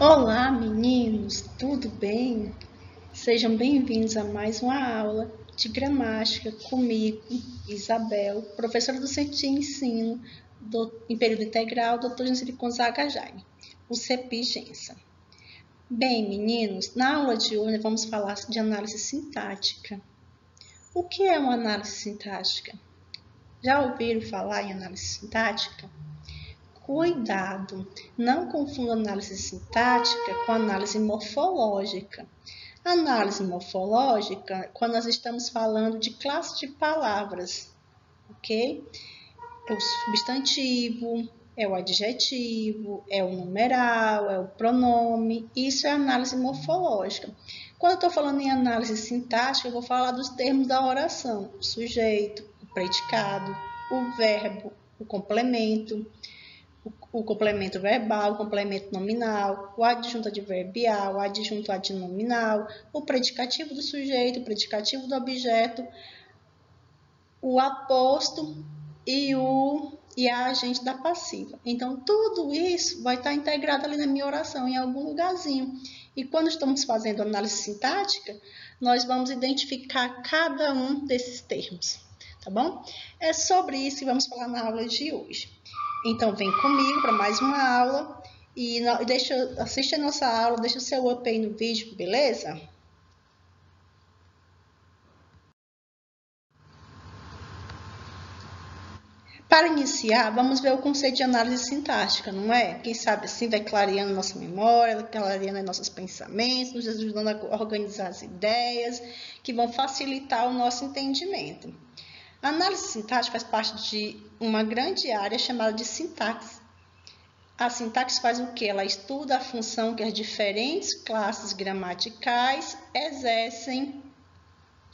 Olá, meninos, tudo bem? Sejam bem-vindos a mais uma aula de gramática comigo, Isabel, professora do Centro de Ensino do, em período integral, Dr. José Gonzaga Jaime, o CEPI Gensa. Bem, meninos, na aula de hoje vamos falar de análise sintática. O que é uma análise sintática? Já ouviram falar em análise sintática? Cuidado, não confunda análise sintática com análise morfológica. Análise morfológica, quando nós estamos falando de classe de palavras, ok? É o substantivo, é o adjetivo, é o numeral, é o pronome. Isso é análise morfológica. Quando eu estou falando em análise sintática, eu vou falar dos termos da oração: o sujeito, o predicado, o verbo, o complemento o complemento verbal, o complemento nominal, o adjunto adverbial, o adjunto adnominal, o predicativo do sujeito, o predicativo do objeto, o aposto e o e a agente da passiva. Então, tudo isso vai estar integrado ali na minha oração, em algum lugarzinho. E quando estamos fazendo análise sintática, nós vamos identificar cada um desses termos, tá bom? É sobre isso que vamos falar na aula de hoje. Então, vem comigo para mais uma aula e deixa, assiste a nossa aula, deixa o seu up aí no vídeo, beleza? Para iniciar, vamos ver o conceito de análise sintática, não é? Quem sabe assim vai clareando nossa memória, clareando nossos pensamentos, nos ajudando a organizar as ideias, que vão facilitar o nosso entendimento. A análise sintática faz parte de uma grande área chamada de sintaxe. A sintaxe faz o que? Ela estuda a função que as diferentes classes gramaticais exercem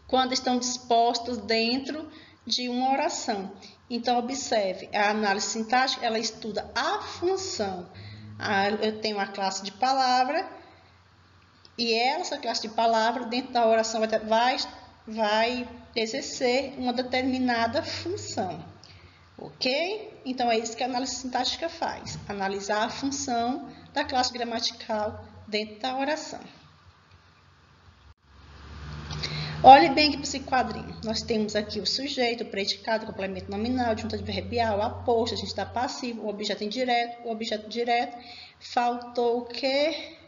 quando estão dispostas dentro de uma oração. Então, observe, a análise sintática, ela estuda a função. Eu tenho uma classe de palavra e essa classe de palavra, dentro da oração, vai, vai exercer uma determinada função. Ok? Então, é isso que a análise sintática faz: analisar a função da classe gramatical dentro da oração. Olhe bem aqui para esse quadrinho. Nós temos aqui o sujeito, o predicado, o complemento nominal, junta adverbial, aposto, a gente está passivo, o objeto indireto, o objeto direto. Faltou o quê?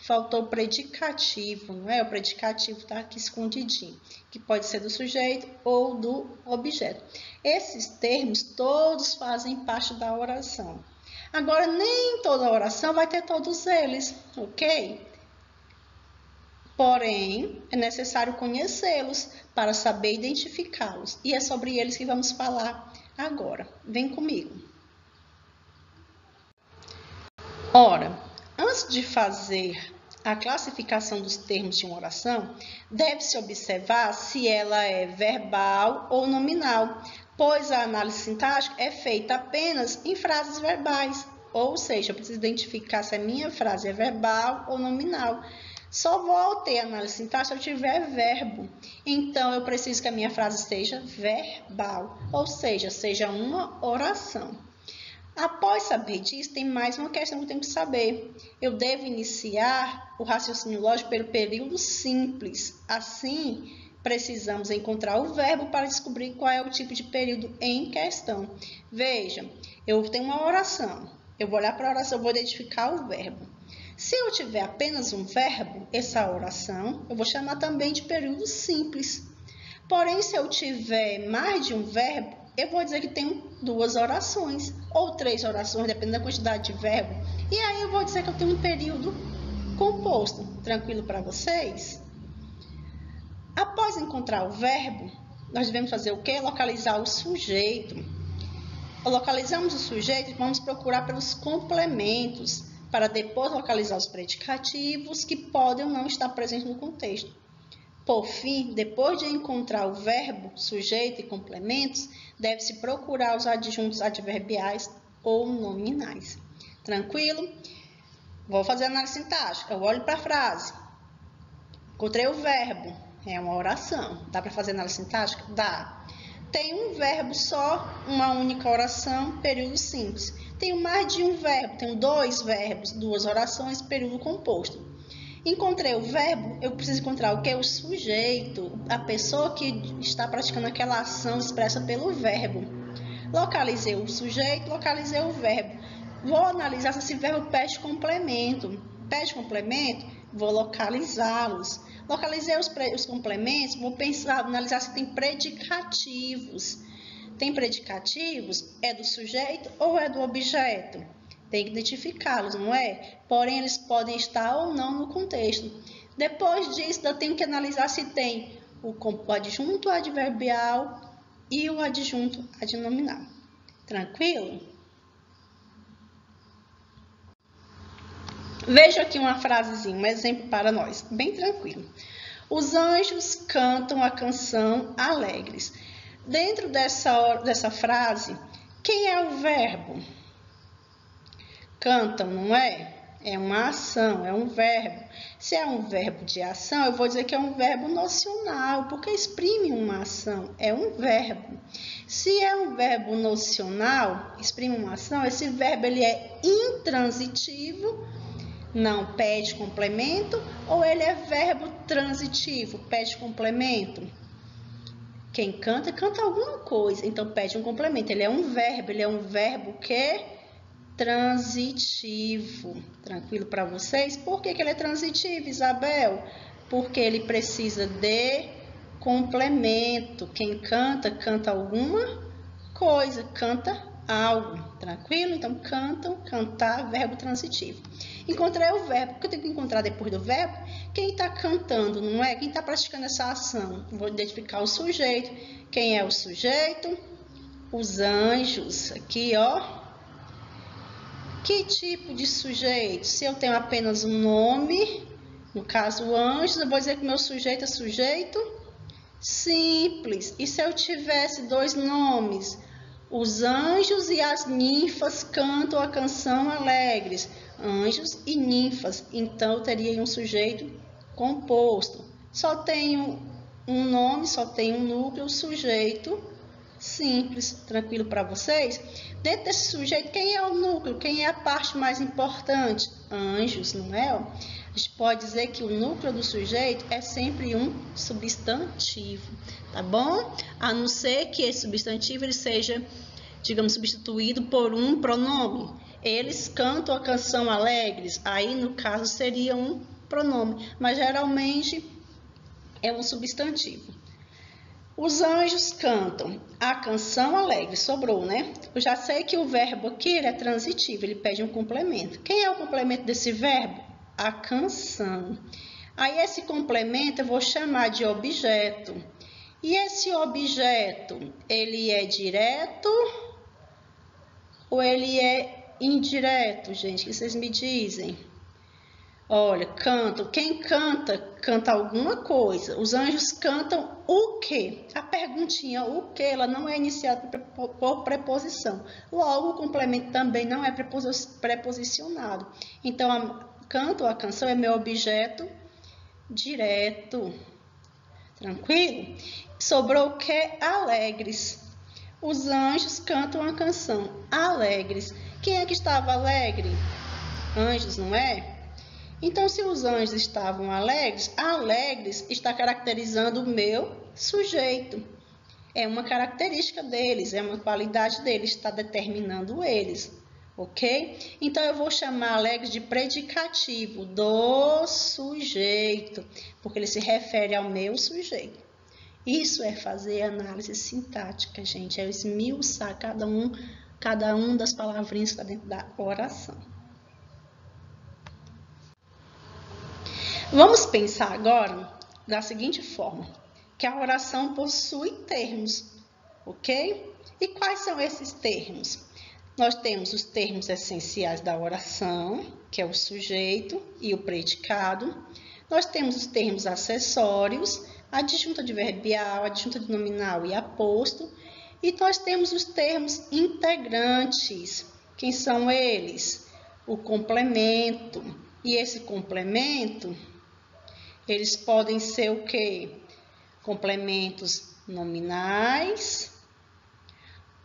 Faltou o predicativo, não é? O predicativo está aqui escondidinho, que pode ser do sujeito ou do objeto. Esses termos todos fazem parte da oração. Agora, nem toda oração vai ter todos eles, ok? Porém, é necessário conhecê-los para saber identificá-los. E é sobre eles que vamos falar agora. Vem comigo. Ora, Antes de fazer a classificação dos termos de uma oração, deve-se observar se ela é verbal ou nominal, pois a análise sintática é feita apenas em frases verbais, ou seja, eu preciso identificar se a minha frase é verbal ou nominal. Só vou ter análise sintática se eu tiver verbo. Então, eu preciso que a minha frase seja verbal, ou seja, seja uma oração. Após saber disso, tem mais uma questão que eu tenho que saber. Eu devo iniciar o raciocínio lógico pelo período simples. Assim, precisamos encontrar o verbo para descobrir qual é o tipo de período em questão. Veja, eu tenho uma oração. Eu vou olhar para a oração, vou identificar o verbo. Se eu tiver apenas um verbo, essa oração, eu vou chamar também de período simples. Porém, se eu tiver mais de um verbo, eu vou dizer que tenho duas orações ou três orações, dependendo da quantidade de verbo. E aí eu vou dizer que eu tenho um período composto. Tranquilo para vocês? Após encontrar o verbo, nós devemos fazer o quê? Localizar o sujeito. Localizamos o sujeito e vamos procurar pelos complementos, para depois localizar os predicativos que podem ou não estar presentes no contexto. Por fim, depois de encontrar o verbo, sujeito e complementos, deve-se procurar os adjuntos adverbiais ou nominais. Tranquilo? Vou fazer análise sintática. Eu olho para a frase. Encontrei o verbo. É uma oração. Dá para fazer análise sintática? Dá. Tem um verbo só, uma única oração, período simples. tenho mais de um verbo, tenho dois verbos, duas orações, período composto. Encontrei o verbo, eu preciso encontrar o que? O sujeito, a pessoa que está praticando aquela ação expressa pelo verbo. Localizei o sujeito, localizei o verbo. Vou analisar se esse verbo pede complemento. Pede complemento, vou localizá-los. Localizei os, os complementos, vou pensar, analisar se tem predicativos. Tem predicativos? É do sujeito ou é do objeto? Tem que identificá-los, não é? Porém, eles podem estar ou não no contexto. Depois disso, eu tenho que analisar se tem o adjunto adverbial e o adjunto adnominal. Tranquilo? Veja aqui uma frasezinha, um exemplo para nós, bem tranquilo. Os anjos cantam a canção alegres. Dentro dessa, dessa frase, quem é o verbo? Cantam, não é? É uma ação, é um verbo. Se é um verbo de ação, eu vou dizer que é um verbo nocional, porque exprime uma ação, é um verbo. Se é um verbo nocional, exprime uma ação, esse verbo ele é intransitivo não pede complemento ou ele é verbo transitivo, pede complemento? Quem canta, canta alguma coisa, então pede um complemento. Ele é um verbo, ele é um verbo que transitivo. Tranquilo para vocês? Por que, que ele é transitivo, Isabel? Porque ele precisa de complemento. Quem canta, canta alguma coisa, canta algo. Tranquilo? Então, cantam, cantar, verbo transitivo. Encontrei o verbo. O que eu tenho que encontrar depois do verbo? Quem está cantando, não é? Quem está praticando essa ação? Vou identificar o sujeito. Quem é o sujeito? Os anjos. Aqui, ó. Que tipo de sujeito? Se eu tenho apenas um nome, no caso anjos, eu vou dizer que meu sujeito é sujeito simples. E se eu tivesse dois nomes? Os anjos e as ninfas cantam a canção alegres anjos e ninfas. Então, eu teria um sujeito composto. Só tenho um nome, só tenho um núcleo, sujeito simples, tranquilo para vocês? Dentro desse sujeito, quem é o núcleo? Quem é a parte mais importante? Anjos, não é? A gente pode dizer que o núcleo do sujeito é sempre um substantivo, tá bom? A não ser que esse substantivo ele seja, digamos, substituído por um pronome. Eles cantam a canção alegres, aí no caso seria um pronome, mas geralmente é um substantivo. Os anjos cantam a canção alegre, sobrou, né? Eu já sei que o verbo aqui é transitivo, ele pede um complemento. Quem é o complemento desse verbo? A canção. Aí esse complemento eu vou chamar de objeto. E esse objeto, ele é direto ou ele é indireto, gente, que vocês me dizem? Olha, cantam. Quem canta, canta alguma coisa. Os anjos cantam o quê? A perguntinha o quê? Ela não é iniciada por preposição. Logo, o complemento também não é preposicionado. Então, a, canto, a canção é meu objeto direto. Tranquilo? Sobrou o que? Alegres. Os anjos cantam a canção alegres. Quem é que estava alegre? Anjos, não é? Então, se os anjos estavam alegres, alegres está caracterizando o meu sujeito. É uma característica deles, é uma qualidade deles, está determinando eles, ok? Então, eu vou chamar alegres de predicativo do sujeito, porque ele se refere ao meu sujeito. Isso é fazer análise sintática, gente, é esmiuçar cada um cada uma das palavrinhas que está dentro da oração. Vamos pensar agora da seguinte forma, que a oração possui termos, ok? E quais são esses termos? Nós temos os termos essenciais da oração, que é o sujeito e o predicado. Nós temos os termos acessórios, adjunta adverbial, adjunta de nominal e aposto. E nós temos os termos integrantes. Quem são eles? O complemento. E esse complemento, eles podem ser o quê? Complementos nominais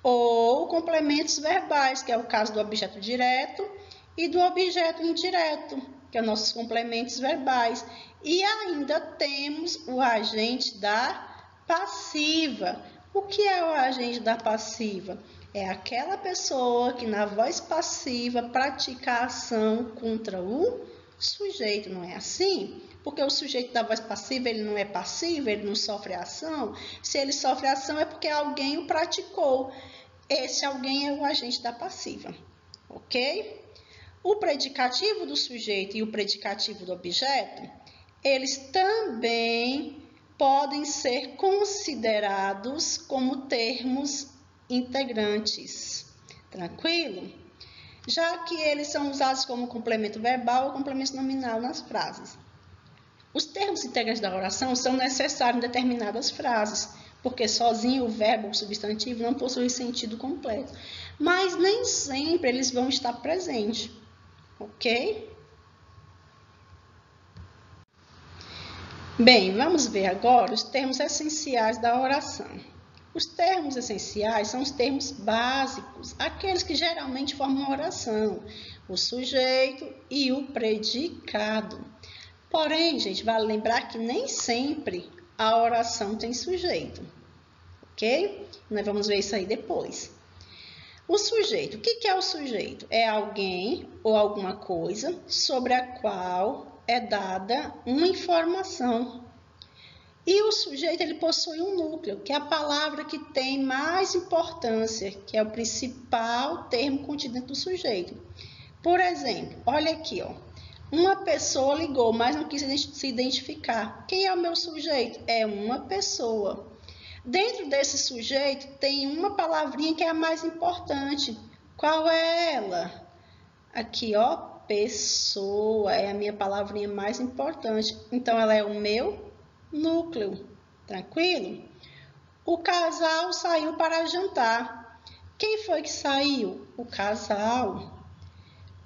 ou complementos verbais, que é o caso do objeto direto e do objeto indireto, que é nossos complementos verbais. E ainda temos o agente da passiva. O que é o agente da passiva? É aquela pessoa que na voz passiva pratica a ação contra o sujeito, não é assim? Porque o sujeito da voz passiva, ele não é passivo, ele não sofre ação. Se ele sofre ação é porque alguém o praticou. Esse alguém é o agente da passiva, ok? O predicativo do sujeito e o predicativo do objeto, eles também podem ser considerados como termos integrantes. Tranquilo? Já que eles são usados como complemento verbal ou complemento nominal nas frases. Os termos integrantes da oração são necessários em determinadas frases porque sozinho o verbo ou substantivo não possui sentido completo. Mas nem sempre eles vão estar presentes, ok? Bem, vamos ver agora os termos essenciais da oração. Os termos essenciais são os termos básicos, aqueles que geralmente formam a oração, o sujeito e o predicado. Porém, gente, vale lembrar que nem sempre a oração tem sujeito, ok? Nós vamos ver isso aí depois. O sujeito, o que é o sujeito? É alguém ou alguma coisa sobre a qual é dada uma informação. E o sujeito ele possui um núcleo, que é a palavra que tem mais importância, que é o principal termo contido do sujeito. Por exemplo, olha aqui, ó. Uma pessoa ligou, mas não quis se identificar. Quem é o meu sujeito? É uma pessoa. Dentro desse sujeito tem uma palavrinha que é a mais importante. Qual é ela? Aqui, ó, pessoa é a minha palavrinha mais importante. Então, ela é o meu núcleo. Tranquilo? O casal saiu para jantar. Quem foi que saiu? O casal.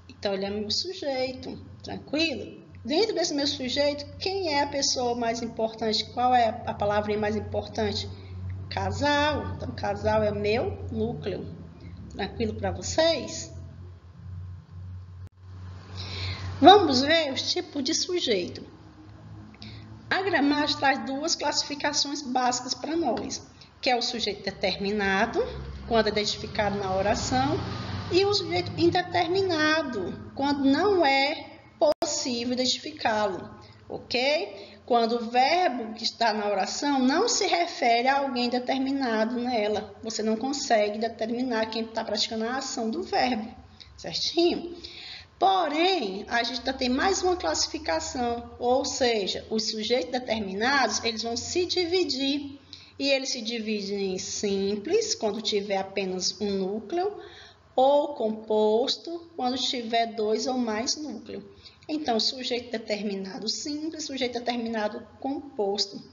Então, ele é meu sujeito. Tranquilo? Dentro desse meu sujeito, quem é a pessoa mais importante? Qual é a palavra mais importante? Casal. Então, casal é meu núcleo. Tranquilo para vocês? Vamos ver os tipos de sujeito. A gramática traz duas classificações básicas para nós, que é o sujeito determinado, quando é identificado na oração, e o sujeito indeterminado, quando não é possível identificá-lo, ok? Quando o verbo que está na oração não se refere a alguém determinado nela, você não consegue determinar quem está praticando a ação do verbo, certinho? Porém, a gente ainda tem mais uma classificação, ou seja, os sujeitos determinados, eles vão se dividir, e eles se dividem em simples, quando tiver apenas um núcleo, ou composto quando tiver dois ou mais núcleos. Então, sujeito determinado simples, sujeito determinado composto.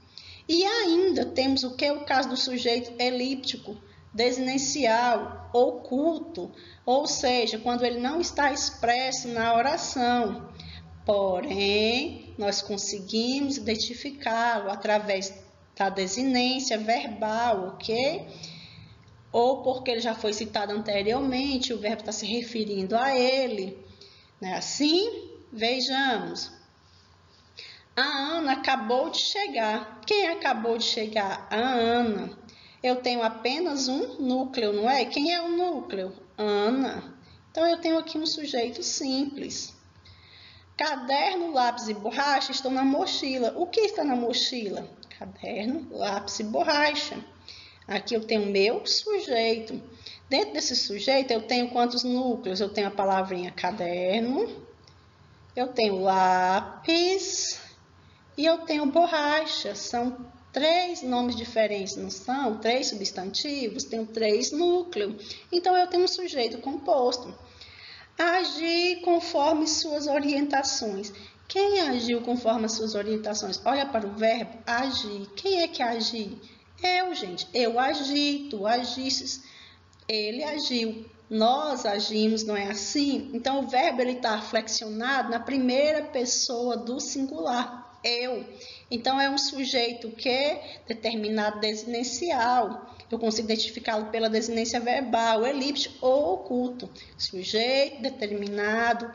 E ainda temos o que é o caso do sujeito elíptico, desinencial, oculto, ou seja, quando ele não está expresso na oração. Porém, nós conseguimos identificá-lo através da desinência verbal, ok? Ou porque ele já foi citado anteriormente, o verbo está se referindo a ele. Não é assim? Vejamos. A Ana acabou de chegar. Quem acabou de chegar? A Ana. Eu tenho apenas um núcleo, não é? Quem é o núcleo? Ana. Então, eu tenho aqui um sujeito simples. Caderno, lápis e borracha estão na mochila. O que está na mochila? Caderno, lápis e borracha. Aqui eu tenho meu sujeito. Dentro desse sujeito eu tenho quantos núcleos? Eu tenho a palavrinha caderno, eu tenho lápis e eu tenho borracha. São três nomes diferentes, não são? Três substantivos, tenho três núcleos. Então eu tenho um sujeito composto. Agir conforme suas orientações. Quem agiu conforme as suas orientações? Olha para o verbo agir. Quem é que agir? Eu, gente, eu agi, tu agisses, ele agiu, nós agimos, não é assim? Então, o verbo ele está flexionado na primeira pessoa do singular, eu. Então, é um sujeito que determinado desinencial. eu consigo identificá-lo pela desinência verbal, elíptico ou oculto. Sujeito determinado,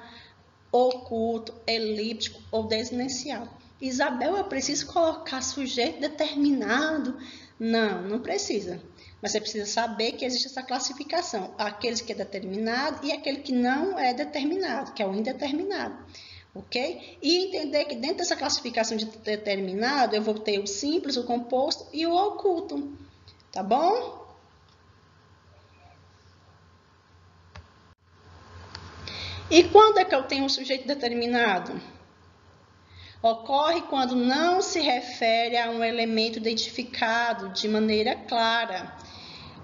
oculto, elíptico ou desinencial. Isabel, eu preciso colocar sujeito determinado? Não, não precisa. Mas você precisa saber que existe essa classificação. Aqueles que é determinado e aquele que não é determinado, que é o indeterminado. Ok? E entender que dentro dessa classificação de determinado, eu vou ter o simples, o composto e o oculto. Tá bom? E quando é que eu tenho um sujeito determinado? Ocorre quando não se refere a um elemento identificado de maneira clara.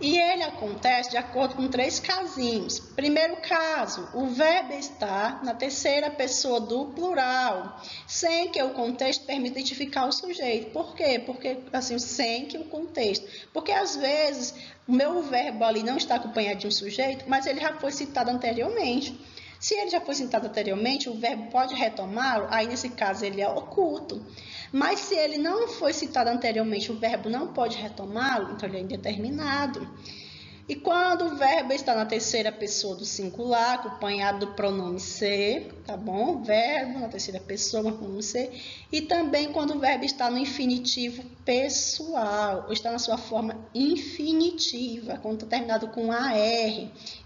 E ele acontece de acordo com três casinhos. Primeiro caso, o verbo está na terceira pessoa do plural, sem que o contexto permita identificar o sujeito. Por quê? Porque, assim, sem que o contexto. Porque, às vezes, o meu verbo ali não está acompanhado de um sujeito, mas ele já foi citado anteriormente. Se ele já foi citado anteriormente, o verbo pode retomá-lo, aí nesse caso ele é oculto. Mas se ele não foi citado anteriormente, o verbo não pode retomá-lo, então ele é indeterminado. E quando o verbo está na terceira pessoa do singular, acompanhado do pronome ser, tá bom? Verbo na terceira pessoa, pronome ser. E também quando o verbo está no infinitivo pessoal, ou está na sua forma infinitiva, quando está terminado com AR.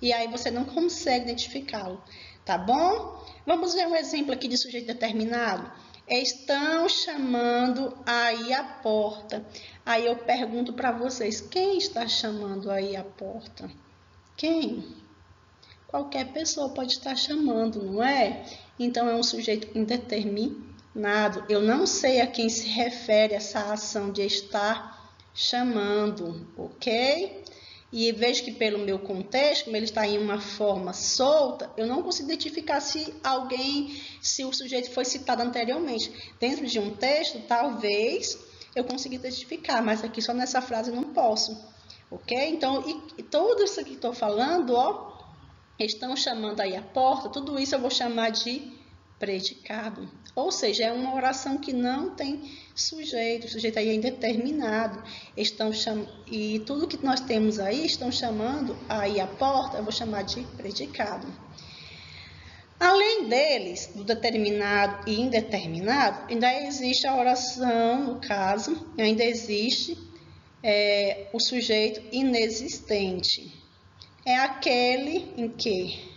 E aí você não consegue identificá-lo, tá bom? Vamos ver um exemplo aqui de sujeito determinado. Estão chamando aí a porta. Aí eu pergunto para vocês: quem está chamando aí a porta? Quem? Qualquer pessoa pode estar chamando, não é? Então é um sujeito indeterminado. Eu não sei a quem se refere essa ação de estar chamando, ok? E vejo que pelo meu contexto, como ele está em uma forma solta, eu não consigo identificar se alguém, se o sujeito foi citado anteriormente. Dentro de um texto, talvez eu consiga identificar, mas aqui só nessa frase eu não posso. Ok? Então, e, e tudo isso que estou falando, ó, estão chamando aí a porta, tudo isso eu vou chamar de predicado. Ou seja, é uma oração que não tem sujeito, o sujeito aí é indeterminado. Estão cham... E tudo que nós temos aí estão chamando aí a porta, eu vou chamar de predicado. Além deles, do determinado e indeterminado, ainda existe a oração, no caso, ainda existe é, o sujeito inexistente. É aquele em que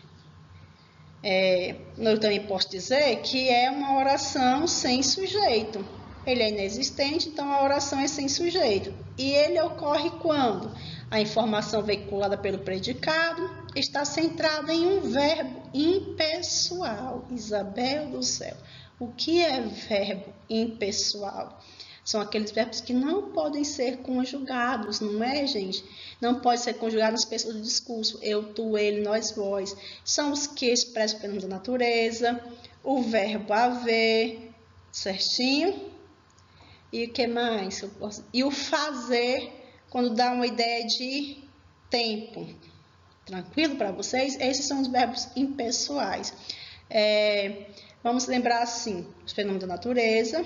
é, eu também posso dizer que é uma oração sem sujeito. Ele é inexistente, então a oração é sem sujeito. E ele ocorre quando a informação veiculada pelo predicado está centrada em um verbo impessoal. Isabel do céu. O que é verbo impessoal? São aqueles verbos que não podem ser conjugados, não é, gente? Não pode ser conjugado nas pessoas do discurso. Eu, tu, ele, nós, vós. São os que expressam o fenômeno da natureza, o verbo haver, certinho? E o que mais? E o fazer, quando dá uma ideia de tempo. Tranquilo para vocês? Esses são os verbos impessoais. É, vamos lembrar assim: os fenômenos da natureza,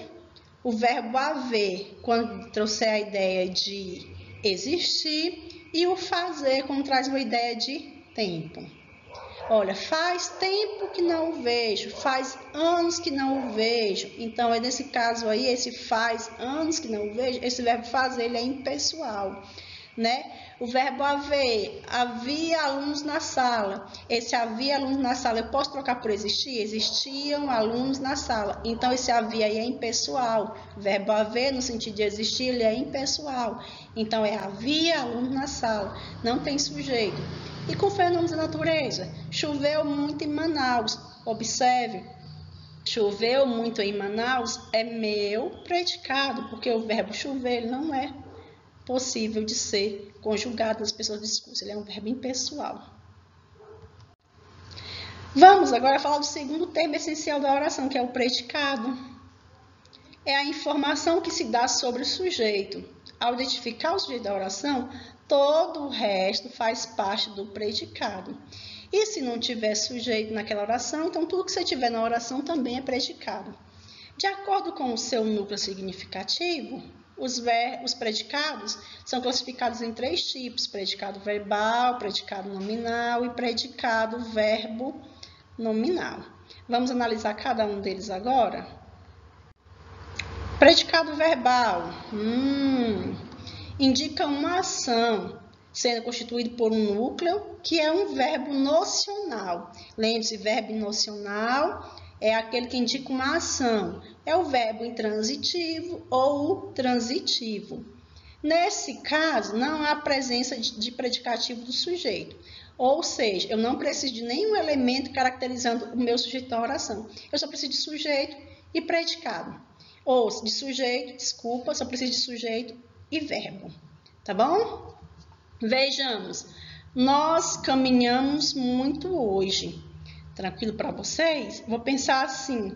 o verbo haver, quando trouxer a ideia de existir, e o fazer, quando traz uma ideia de tempo. Olha, faz tempo que não o vejo, faz anos que não o vejo. Então, é nesse caso aí, esse faz anos que não o vejo, esse verbo fazer ele é impessoal, né? O verbo haver, havia alunos na sala. Esse havia alunos na sala, eu posso trocar por existir? Existiam alunos na sala. Então, esse havia aí é impessoal. O verbo haver, no sentido de existir, ele é impessoal. Então, é havia alunos na sala. Não tem sujeito. E com fenômenos da natureza? Choveu muito em Manaus. Observe, choveu muito em Manaus é meu predicado, porque o verbo chover não é possível de ser conjugado nas pessoas do discurso, ele é um verbo impessoal. Vamos agora falar do segundo termo essencial da oração, que é o predicado. É a informação que se dá sobre o sujeito. Ao identificar o sujeito da oração, todo o resto faz parte do predicado. E se não tiver sujeito naquela oração, então tudo que você tiver na oração também é predicado. De acordo com o seu núcleo significativo, os, ver, os predicados são classificados em três tipos: predicado verbal, predicado nominal e predicado verbo nominal. Vamos analisar cada um deles agora? Predicado verbal hum, indica uma ação sendo constituído por um núcleo, que é um verbo nocional. Lembre-se, verbo nocional é aquele que indica uma ação. É o verbo intransitivo ou transitivo. Nesse caso, não há presença de predicativo do sujeito. Ou seja, eu não preciso de nenhum elemento caracterizando o meu sujeito da oração. Eu só preciso de sujeito e predicado. Ou de sujeito, desculpa, só preciso de sujeito e verbo. Tá bom? Vejamos, nós caminhamos muito hoje. Tranquilo para vocês? Vou pensar assim: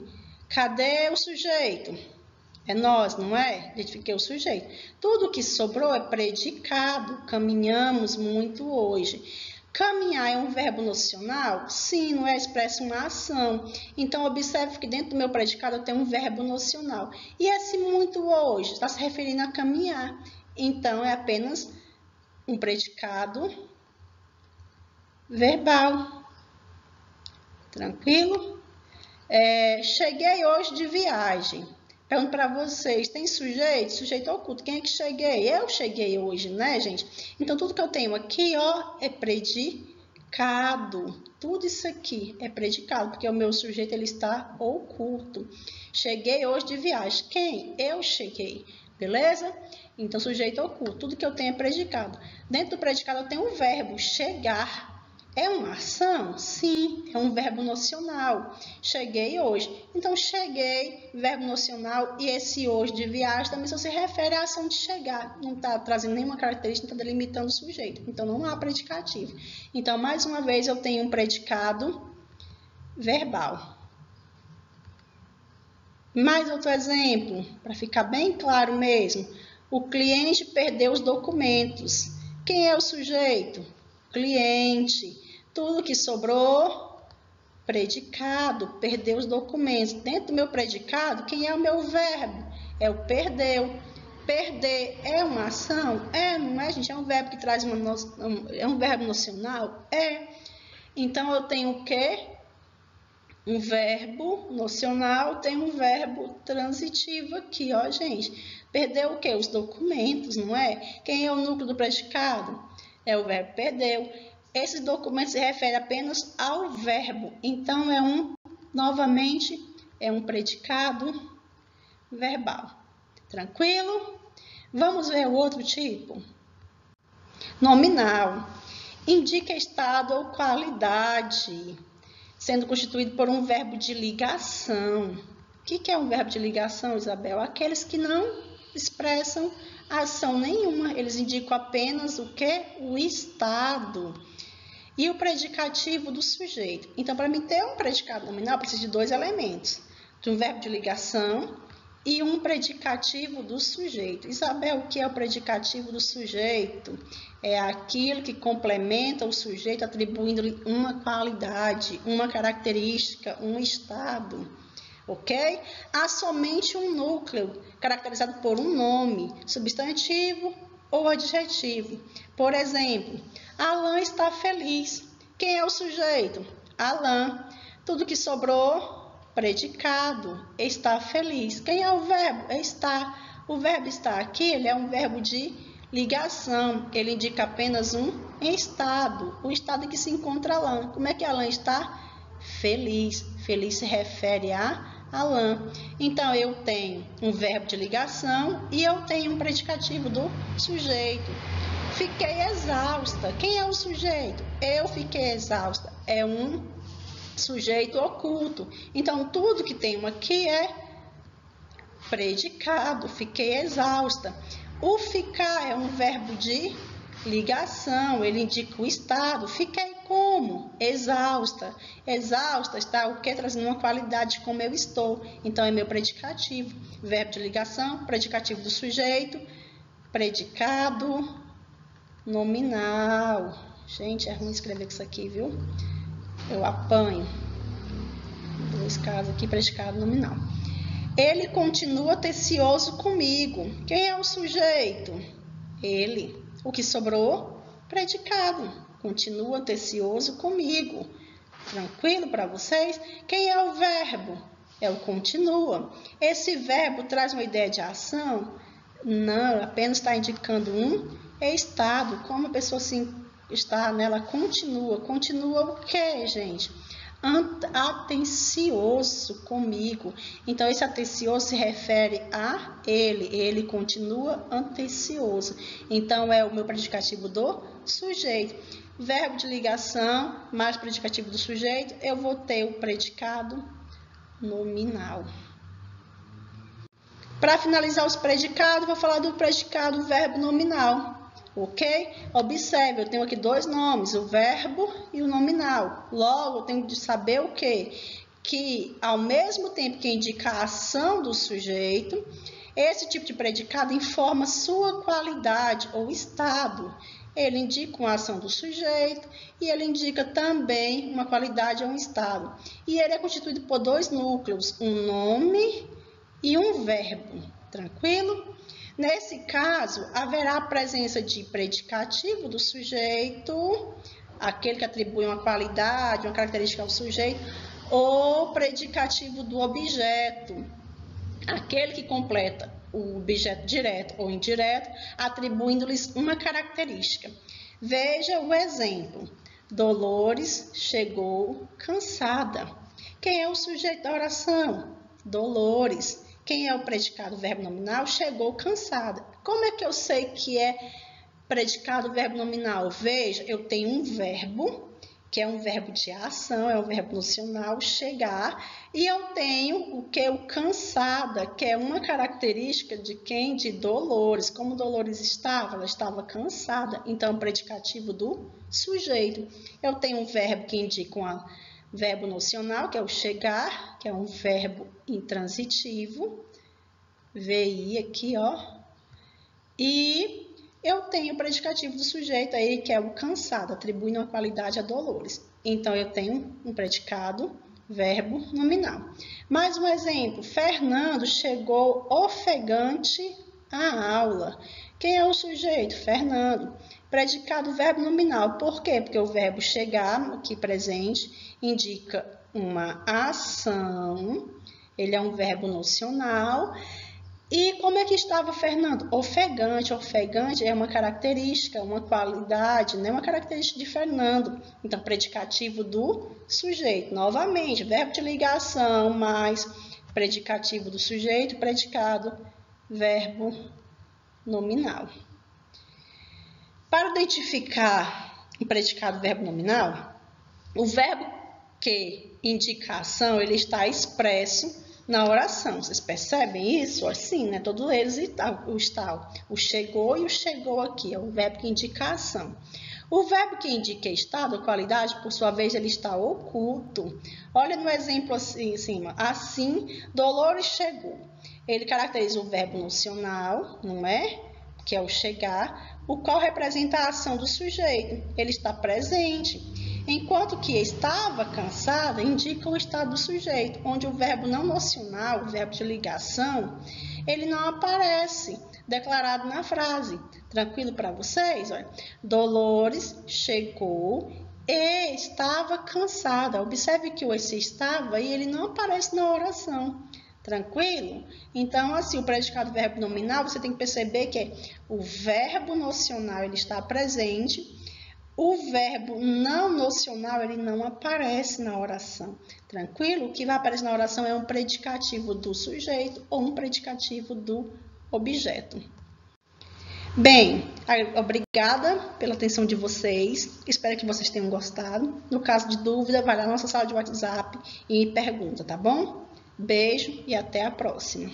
cadê o sujeito? É nós, não é? Identifiquei o sujeito. Tudo que sobrou é predicado. Caminhamos muito hoje. Caminhar é um verbo nocional? Sim, não é? Expressa uma ação. Então, observe que dentro do meu predicado eu tenho um verbo nocional. E esse muito hoje está se referindo a caminhar. Então, é apenas um predicado verbal. Tranquilo? É, cheguei hoje de viagem. Pergunto para vocês, tem sujeito? Sujeito oculto. Quem é que cheguei? Eu cheguei hoje, né, gente? Então, tudo que eu tenho aqui, ó, é predicado. Tudo isso aqui é predicado, porque o meu sujeito ele está oculto. Cheguei hoje de viagem. Quem? Eu cheguei. Beleza? Então, sujeito oculto. Tudo que eu tenho é predicado. Dentro do predicado, eu tenho um verbo, chegar. É uma ação? Sim, é um verbo nocional. Cheguei hoje. Então, cheguei, verbo nocional, e esse hoje de viagem também só se refere à ação de chegar. Não está trazendo nenhuma característica, não está delimitando o sujeito. Então, não há predicativo. Então, mais uma vez, eu tenho um predicado verbal. Mais outro exemplo, para ficar bem claro mesmo. O cliente perdeu os documentos. Quem é o sujeito? Cliente. Tudo que sobrou, predicado, perdeu os documentos. Dentro do meu predicado, quem é o meu verbo? É o perdeu. Perder é uma ação? É, não é, gente? É um verbo que traz uma no... é um verbo nocional? É. Então eu tenho o quê? um verbo nocional, tem um verbo transitivo aqui, ó, gente. Perdeu o quê? Os documentos, não é? Quem é o núcleo do predicado? É o verbo perdeu. Esses documentos se referem apenas ao verbo. Então, é um, novamente, é um predicado verbal. Tranquilo? Vamos ver o outro tipo? Nominal. Indica estado ou qualidade sendo constituído por um verbo de ligação. O que é um verbo de ligação, Isabel? Aqueles que não expressam ação nenhuma, eles indicam apenas o que? O estado. E o predicativo do sujeito. Então, para mim ter um predicado nominal, preciso de dois elementos: de um verbo de ligação e um predicativo do sujeito. Isabel, o que é o predicativo do sujeito? É aquilo que complementa o sujeito atribuindo-lhe uma qualidade, uma característica, um estado. Ok? Há somente um núcleo caracterizado por um nome, substantivo ou adjetivo. Por exemplo, Alain está feliz. Quem é o sujeito? Alain. Tudo que sobrou predicado, está feliz. Quem é o verbo? Está. O verbo estar aqui, ele é um verbo de ligação. Ele indica apenas um estado, o estado em que se encontra Alain. Como é que Alain está? Feliz. Feliz se refere a Alain. Então, eu tenho um verbo de ligação e eu tenho um predicativo do sujeito. Fiquei exausta. Quem é o sujeito? Eu fiquei exausta. É um sujeito oculto. Então, tudo que tem aqui é predicado. Fiquei exausta. O ficar é um verbo de ligação, ele indica o estado. Fiquei como? Exausta. Exausta está o que? Trazendo uma qualidade como eu estou. Então, é meu predicativo. Verbo de ligação, predicativo do sujeito, predicado, nominal. Gente, é ruim escrever isso aqui, viu? eu apanho. Dois casos aqui, predicado nominal. Ele continua tecioso comigo. Quem é o sujeito? Ele. O que sobrou? Predicado. Continua tecioso comigo. Tranquilo para vocês? Quem é o verbo? É o continua. Esse verbo traz uma ideia de ação? Não, apenas está indicando um estado, como a pessoa se está nela continua. Continua o que, gente? atencioso comigo. Então, esse atencioso se refere a ele. Ele continua atencioso. Então, é o meu predicativo do sujeito. Verbo de ligação mais predicativo do sujeito, eu vou ter o predicado nominal. Para finalizar os predicados, vou falar do predicado verbo nominal ok? Observe, eu tenho aqui dois nomes, o verbo e o nominal. Logo, eu tenho de saber o quê? Que ao mesmo tempo que indica a ação do sujeito, esse tipo de predicado informa sua qualidade ou estado. Ele indica uma ação do sujeito e ele indica também uma qualidade ou um estado. E ele é constituído por dois núcleos, um nome e um verbo. Tranquilo? Nesse caso, haverá a presença de predicativo do sujeito, aquele que atribui uma qualidade, uma característica ao sujeito, ou predicativo do objeto, aquele que completa o objeto direto ou indireto, atribuindo-lhes uma característica. Veja o exemplo. Dolores chegou cansada. Quem é o sujeito da oração? Dolores. Quem é o predicado verbo nominal chegou cansada. Como é que eu sei que é predicado verbo nominal? Veja, eu tenho um verbo, que é um verbo de ação, é um verbo nocional, chegar, e eu tenho o que é o cansada, que é uma característica de quem? De Dolores. Como Dolores estava? Ela estava cansada. Então, predicativo do sujeito. Eu tenho um verbo que indica uma verbo nocional, que é o chegar, que é um verbo intransitivo, VI aqui, ó. E eu tenho o predicativo do sujeito aí, que é o cansado, atribuindo uma qualidade a Dolores. Então, eu tenho um predicado, verbo nominal. Mais um exemplo, Fernando chegou ofegante à aula. Quem é o sujeito? Fernando. Predicado verbo nominal. Por quê? Porque o verbo chegar, aqui presente, indica uma ação. Ele é um verbo nocional. E como é que estava Fernando? Ofegante. Ofegante é uma característica, uma qualidade, né? uma característica de Fernando. Então, predicativo do sujeito. Novamente, verbo de ligação mais predicativo do sujeito, predicado, verbo nominal. Para identificar o predicado verbo nominal, o verbo que indica a ação, ele está expresso na oração. Vocês percebem isso? Assim, né? Todos eles o está. O chegou e o chegou aqui, é o verbo que indica a ação. O verbo que indica estado, qualidade, por sua vez, ele está oculto. Olha no exemplo assim, em cima. Assim, Dolores chegou. Ele caracteriza o verbo nocional, não é? Que é o chegar, o qual representa a ação do sujeito. Ele está presente. Enquanto que estava cansada indica o estado do sujeito, onde o verbo não nocional, o verbo de ligação, ele não aparece declarado na frase. Tranquilo para vocês? Olha. Dolores chegou e estava cansada. Observe que o esse estava e ele não aparece na oração. Tranquilo? Então, assim, o predicado verbo nominal, você tem que perceber que é o verbo nocional ele está presente, o verbo não nocional ele não aparece na oração. Tranquilo? O que vai aparecer na oração é um predicativo do sujeito ou um predicativo do objeto. Bem, obrigada pela atenção de vocês. Espero que vocês tenham gostado. No caso de dúvida, vai lá na nossa sala de WhatsApp e pergunta, tá bom? Beijo e até a próxima.